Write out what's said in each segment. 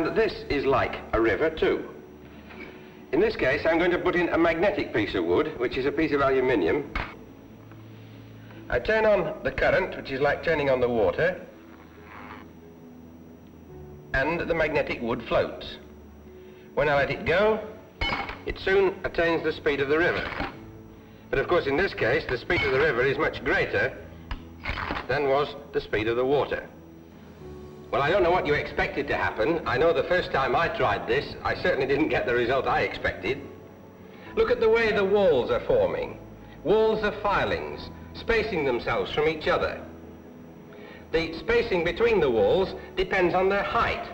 And this is like a river too. In this case, I'm going to put in a magnetic piece of wood, which is a piece of aluminium. I turn on the current, which is like turning on the water, and the magnetic wood floats. When I let it go, it soon attains the speed of the river. But of course, in this case, the speed of the river is much greater than was the speed of the water. Well, I don't know what you expected to happen. I know the first time I tried this, I certainly didn't get the result I expected. Look at the way the walls are forming. Walls of filings, spacing themselves from each other. The spacing between the walls depends on their height.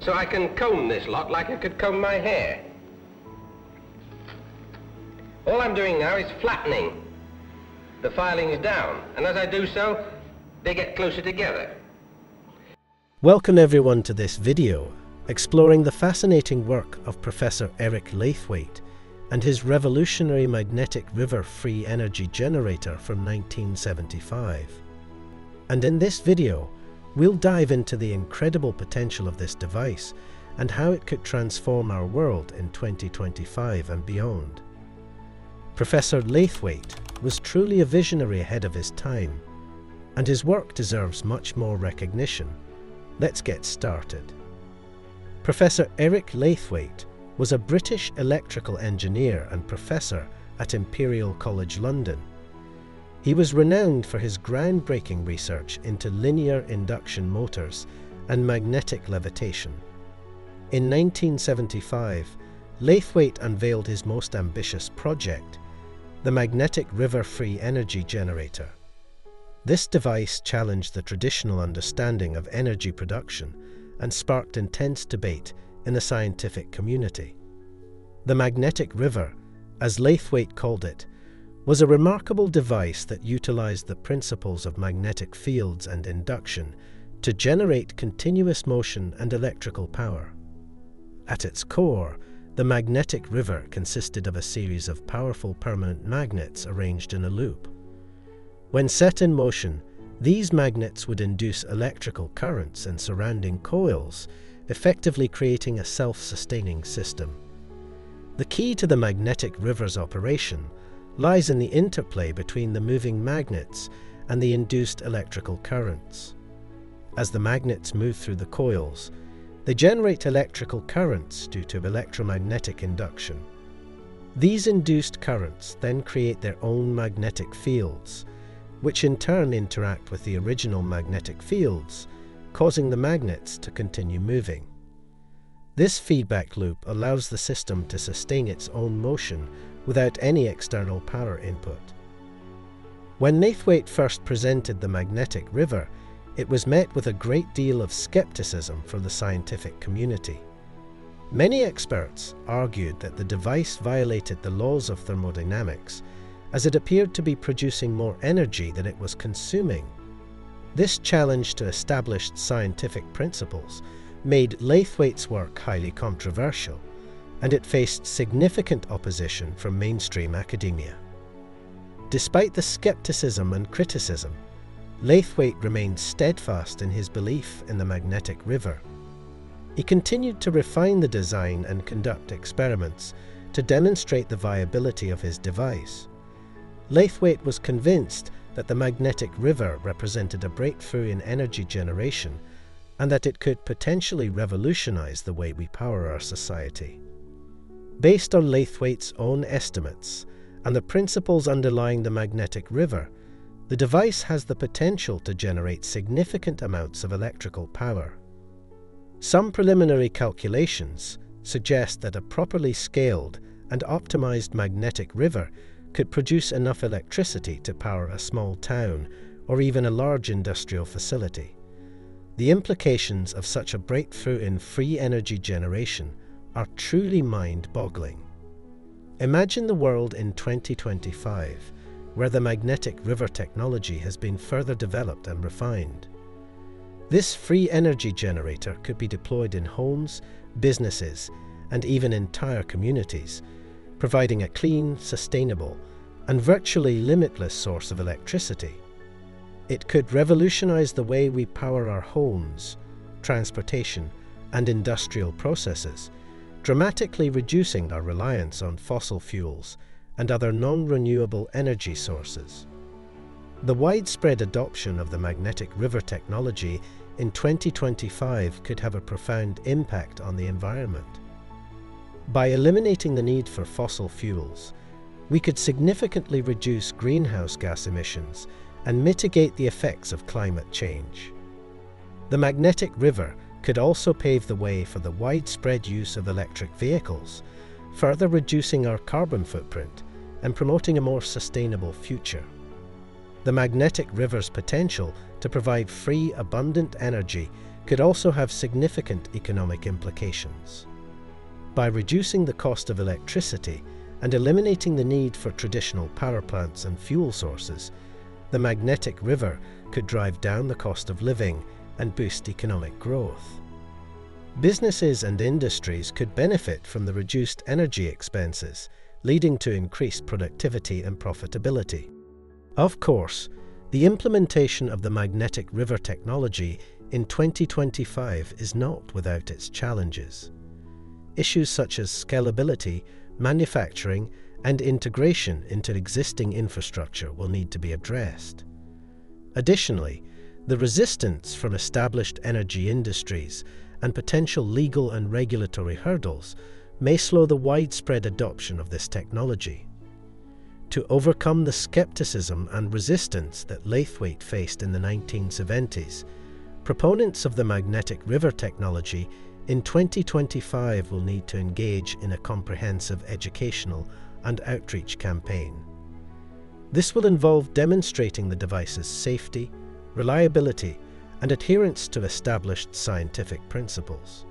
So I can comb this lot like I could comb my hair. All I'm doing now is flattening the filings down, and as I do so, they get closer together. Welcome everyone to this video, exploring the fascinating work of Professor Eric Laithwaite and his revolutionary magnetic river free energy generator from 1975. And in this video, we'll dive into the incredible potential of this device and how it could transform our world in 2025 and beyond. Professor Laithwaite was truly a visionary ahead of his time, and his work deserves much more recognition. Let's get started. Professor Eric Laithwaite was a British electrical engineer and professor at Imperial College London. He was renowned for his groundbreaking research into linear induction motors and magnetic levitation. In 1975, Laithwaite unveiled his most ambitious project, the Magnetic River Free Energy Generator. This device challenged the traditional understanding of energy production and sparked intense debate in the scientific community. The magnetic river, as Laithwaite called it, was a remarkable device that utilized the principles of magnetic fields and induction to generate continuous motion and electrical power. At its core, the magnetic river consisted of a series of powerful permanent magnets arranged in a loop. When set in motion, these magnets would induce electrical currents in surrounding coils, effectively creating a self-sustaining system. The key to the magnetic river's operation lies in the interplay between the moving magnets and the induced electrical currents. As the magnets move through the coils, they generate electrical currents due to electromagnetic induction. These induced currents then create their own magnetic fields, which in turn interact with the original magnetic fields, causing the magnets to continue moving. This feedback loop allows the system to sustain its own motion without any external power input. When Laithwaite first presented the magnetic river, it was met with a great deal of skepticism from the scientific community. Many experts argued that the device violated the laws of thermodynamics as it appeared to be producing more energy than it was consuming. This challenge to established scientific principles made Laithwaite's work highly controversial, and it faced significant opposition from mainstream academia. Despite the skepticism and criticism, Laithwaite remained steadfast in his belief in the magnetic river. He continued to refine the design and conduct experiments to demonstrate the viability of his device. Laithwaite was convinced that the magnetic river represented a breakthrough in energy generation and that it could potentially revolutionize the way we power our society. Based on Laithwaite's own estimates and the principles underlying the magnetic river, the device has the potential to generate significant amounts of electrical power. Some preliminary calculations suggest that a properly scaled and optimized magnetic river could produce enough electricity to power a small town or even a large industrial facility. The implications of such a breakthrough in free energy generation are truly mind-boggling. Imagine the world in 2025, where the magnetic river technology has been further developed and refined. This free energy generator could be deployed in homes, businesses, and even entire communities, providing a clean, sustainable, and virtually limitless source of electricity. It could revolutionize the way we power our homes, transportation, and industrial processes, dramatically reducing our reliance on fossil fuels and other non-renewable energy sources. The widespread adoption of the magnetic river technology in 2025 could have a profound impact on the environment. By eliminating the need for fossil fuels, we could significantly reduce greenhouse gas emissions and mitigate the effects of climate change. The magnetic river could also pave the way for the widespread use of electric vehicles, further reducing our carbon footprint and promoting a more sustainable future. The magnetic river's potential to provide free, abundant energy could also have significant economic implications. By reducing the cost of electricity and eliminating the need for traditional power plants and fuel sources, the magnetic river could drive down the cost of living and boost economic growth. Businesses and industries could benefit from the reduced energy expenses, leading to increased productivity and profitability. Of course, the implementation of the magnetic river technology in 2025 is not without its challenges. Issues such as scalability, manufacturing, and integration into existing infrastructure will need to be addressed. Additionally, the resistance from established energy industries and potential legal and regulatory hurdles may slow the widespread adoption of this technology. To overcome the skepticism and resistance that Laithwaite faced in the 1970s, proponents of the magnetic river technology in 2025 we'll need to engage in a comprehensive educational and outreach campaign. This will involve demonstrating the device's safety, reliability, and adherence to established scientific principles.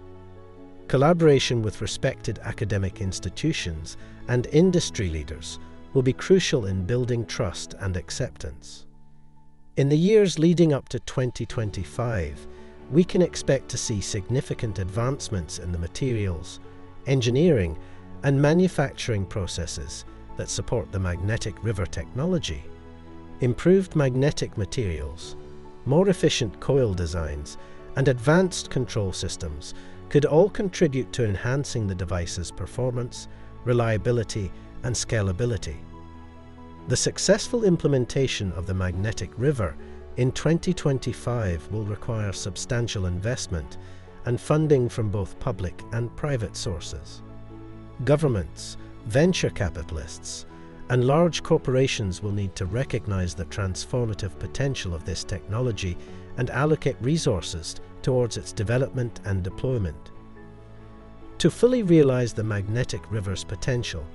Collaboration with respected academic institutions and industry leaders will be crucial in building trust and acceptance. In the years leading up to 2025, we can expect to see significant advancements in the materials, engineering, and manufacturing processes that support the magnetic river technology. Improved magnetic materials, more efficient coil designs, and advanced control systems could all contribute to enhancing the device's performance, reliability, and scalability. The successful implementation of the magnetic river in 2025 will require substantial investment and funding from both public and private sources. Governments, venture capitalists, and large corporations will need to recognize the transformative potential of this technology and allocate resources towards its development and deployment. To fully realize the magnetic river's potential,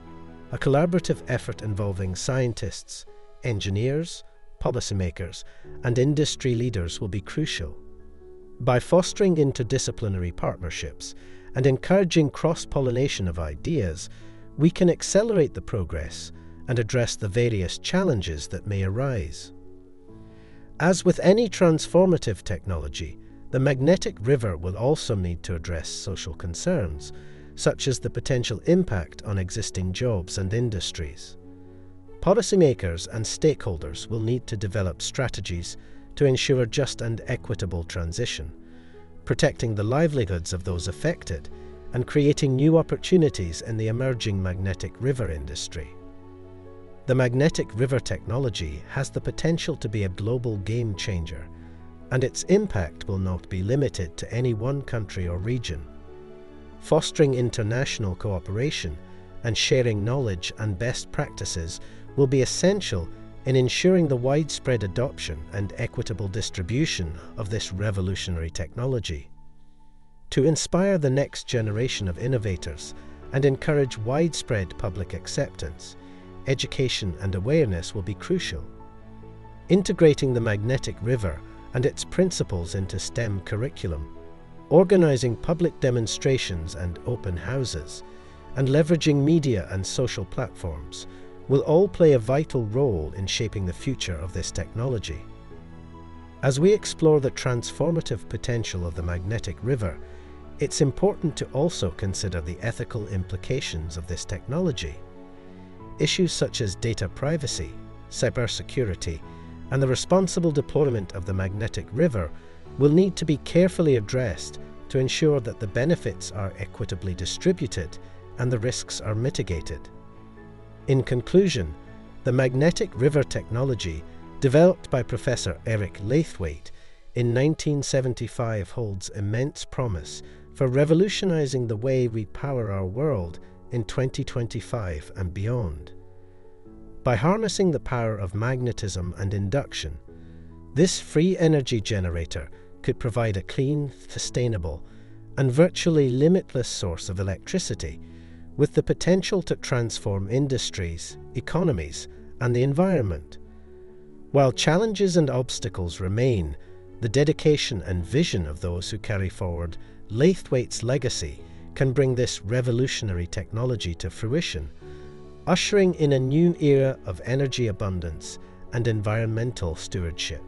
a collaborative effort involving scientists, engineers, policymakers, and industry leaders will be crucial. By fostering interdisciplinary partnerships and encouraging cross-pollination of ideas, we can accelerate the progress and address the various challenges that may arise. As with any transformative technology, the magnetic river will also need to address social concerns, such as the potential impact on existing jobs and industries. Policymakers and stakeholders will need to develop strategies to ensure just and equitable transition, protecting the livelihoods of those affected and creating new opportunities in the emerging magnetic river industry. The magnetic river technology has the potential to be a global game changer, and its impact will not be limited to any one country or region. Fostering international cooperation and sharing knowledge and best practices will be essential in ensuring the widespread adoption and equitable distribution of this revolutionary technology. To inspire the next generation of innovators and encourage widespread public acceptance, education and awareness will be crucial. Integrating the magnetic river and its principles into STEM curriculum, organizing public demonstrations and open houses, and leveraging media and social platforms will all play a vital role in shaping the future of this technology. As we explore the transformative potential of the magnetic river, it's important to also consider the ethical implications of this technology. Issues such as data privacy, cybersecurity, and the responsible deployment of the magnetic river will need to be carefully addressed to ensure that the benefits are equitably distributed and the risks are mitigated. In conclusion, the magnetic river technology developed by Professor Eric Laithwaite in 1975 holds immense promise for revolutionizing the way we power our world in 2025 and beyond. By harnessing the power of magnetism and induction, this free energy generator could provide a clean, sustainable, and virtually limitless source of electricity with the potential to transform industries, economies, and the environment. While challenges and obstacles remain, the dedication and vision of those who carry forward Laithwaite's legacy can bring this revolutionary technology to fruition, ushering in a new era of energy abundance and environmental stewardship.